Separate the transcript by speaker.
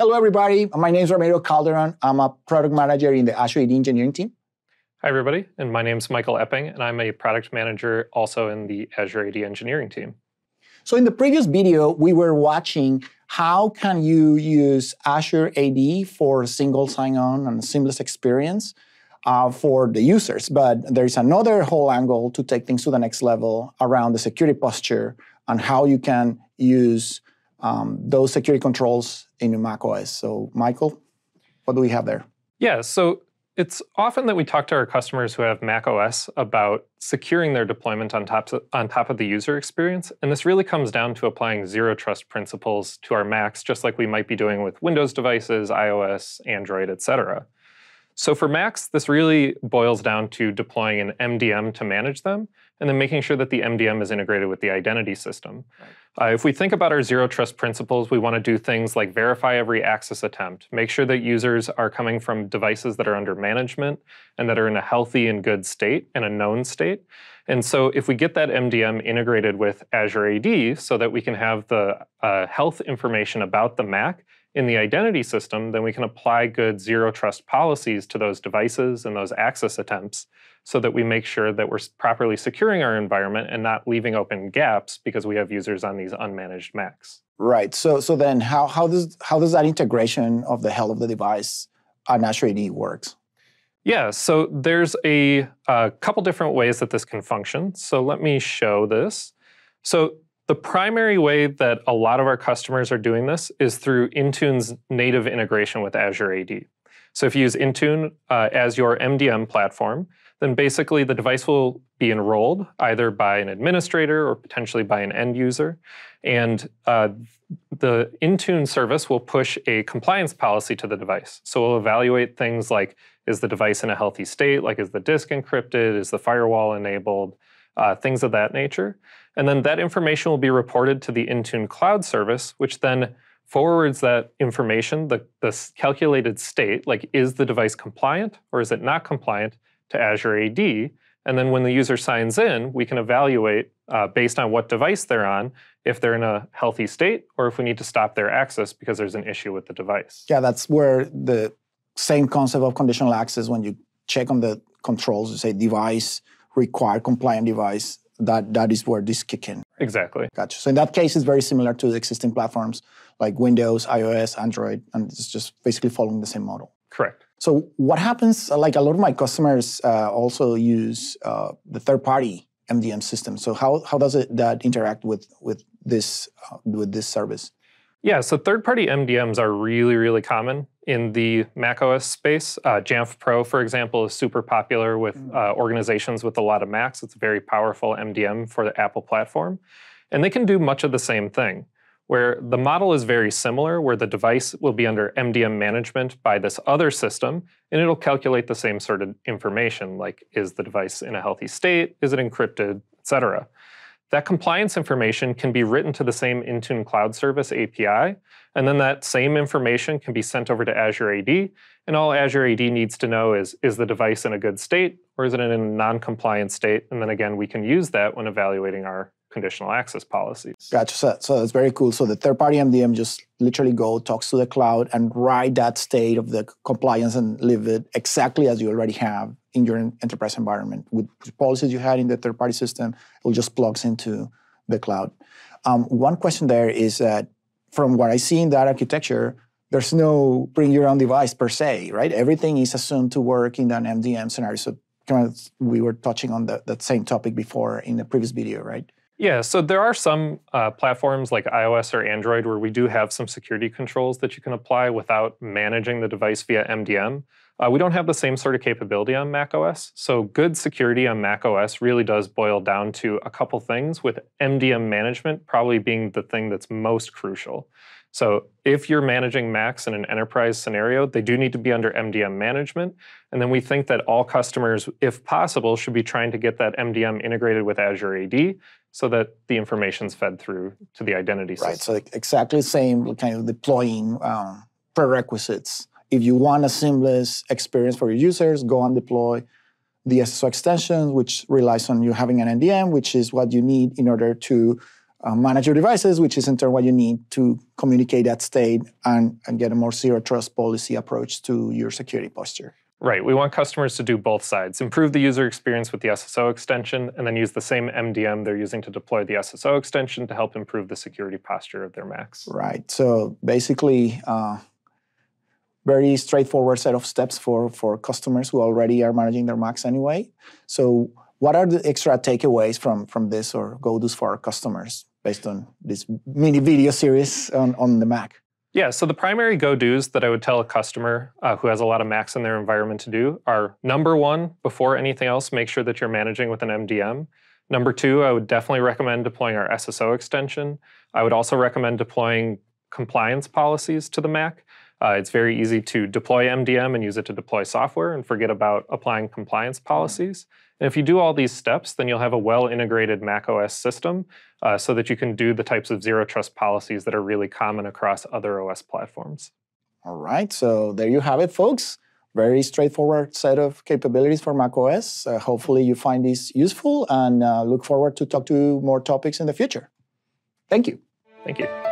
Speaker 1: Hello, everybody. My name is Ramiro Calderon. I'm a product manager in the Azure AD engineering team.
Speaker 2: Hi, everybody. And my name is Michael Epping, and I'm a product manager also in the Azure AD engineering team.
Speaker 1: So in the previous video, we were watching how can you use Azure AD for single sign-on and seamless experience uh, for the users. But there is another whole angle to take things to the next level around the security posture and how you can use um, those security controls in Mac OS. So, Michael, what do we have there?
Speaker 2: Yeah, so it's often that we talk to our customers who have Mac OS about securing their deployment on top, on top of the user experience. And this really comes down to applying zero trust principles to our Macs, just like we might be doing with Windows devices, iOS, Android, et cetera. So for Macs, this really boils down to deploying an MDM to manage them, and then making sure that the MDM is integrated with the identity system. Right. Uh, if we think about our zero trust principles, we want to do things like verify every access attempt, make sure that users are coming from devices that are under management and that are in a healthy and good state and a known state. And so if we get that MDM integrated with Azure AD so that we can have the uh, health information about the Mac in the identity system, then we can apply good zero trust policies to those devices and those access attempts so that we make sure that we're properly securing our environment and not leaving open gaps because we have users on these unmanaged Macs.
Speaker 1: Right. So so then how how does how does that integration of the health of the device on Azure AD works?
Speaker 2: Yeah, so there's a, a couple different ways that this can function. So let me show this. So the primary way that a lot of our customers are doing this is through Intune's native integration with Azure AD. So if you use Intune uh, as your MDM platform, then basically the device will be enrolled either by an administrator or potentially by an end user. And uh, the Intune service will push a compliance policy to the device. So we'll evaluate things like is the device in a healthy state? Like is the disk encrypted? Is the firewall enabled? Uh, things of that nature. And then that information will be reported to the Intune cloud service, which then forwards that information, the, the calculated state, like is the device compliant or is it not compliant, to Azure AD. And then when the user signs in, we can evaluate uh, based on what device they're on if they're in a healthy state or if we need to stop their access because there's an issue with the device.
Speaker 1: Yeah, that's where the same concept of conditional access, when you check on the controls, you say device required compliant device, that, that is where this kick in.
Speaker 2: Exactly.
Speaker 1: Gotcha. So in that case, it's very similar to the existing platforms like Windows, iOS, Android, and it's just basically following the same model.
Speaker 2: Correct.
Speaker 1: So what happens, like a lot of my customers uh, also use uh, the third-party MDM system. So how, how does it that interact with, with, this, uh, with this service?
Speaker 2: Yeah, so third-party MDMs are really, really common in the macOS space. Uh, Jamf Pro, for example, is super popular with mm. uh, organizations with a lot of Macs. It's a very powerful MDM for the Apple platform. And they can do much of the same thing, where the model is very similar, where the device will be under MDM management by this other system, and it'll calculate the same sort of information, like is the device in a healthy state, is it encrypted, et cetera. That compliance information can be written to the same Intune Cloud Service API, and then that same information can be sent over to Azure AD. And all Azure AD needs to know is, is the device in a good state or is it in a non-compliant state? And then again, we can use that when evaluating our conditional access policies.
Speaker 1: Gotcha. So, so that's very cool. So the third-party MDM just literally go, talks to the cloud, and write that state of the compliance and leave it exactly as you already have in your enterprise environment. With policies you had in the third-party system, it just plugs into the cloud. Um, one question there is that from what I see in that architecture, there's no bring your own device per se, right? Everything is assumed to work in an MDM scenario. So we were touching on the, that same topic before in the previous video, right?
Speaker 2: Yeah, so there are some uh, platforms like iOS or Android where we do have some security controls that you can apply without managing the device via MDM. Uh, we don't have the same sort of capability on macOS, so good security on macOS really does boil down to a couple things, with MDM management probably being the thing that's most crucial. So if you're managing Macs in an enterprise scenario, they do need to be under MDM management. And then we think that all customers, if possible, should be trying to get that MDM integrated with Azure AD so that the information's fed through to the identity
Speaker 1: system.
Speaker 2: Right, so
Speaker 1: exactly the same kind of deploying um, prerequisites. If you want a seamless experience for your users, go and deploy the SSO extension, which relies on you having an MDM, which is what you need in order to uh, manage your devices, which is in turn what you need to communicate that state and, and get a more zero trust policy approach to your security posture.
Speaker 2: Right. We want customers to do both sides improve the user experience with the SSO extension, and then use the same MDM they're using to deploy the SSO extension to help improve the security posture of their Macs.
Speaker 1: Right. So basically, uh, very straightforward set of steps for, for customers who already are managing their Macs anyway. So, what are the extra takeaways from, from this or go tos for our customers based on this mini video series on, on the Mac?
Speaker 2: Yeah, so the primary go dos that I would tell a customer uh, who has a lot of Macs in their environment to do are number one, before anything else, make sure that you're managing with an MDM. Number two, I would definitely recommend deploying our SSO extension. I would also recommend deploying compliance policies to the Mac. Uh, it's very easy to deploy MDM and use it to deploy software and forget about applying compliance policies. And if you do all these steps, then you'll have a well integrated Mac OS system uh, so that you can do the types of zero trust policies that are really common across other OS platforms.
Speaker 1: All right, so there you have it, folks. Very straightforward set of capabilities for macOS. Uh, hopefully, you find these useful and uh, look forward to talk to more topics in the future. Thank you.
Speaker 2: Thank you.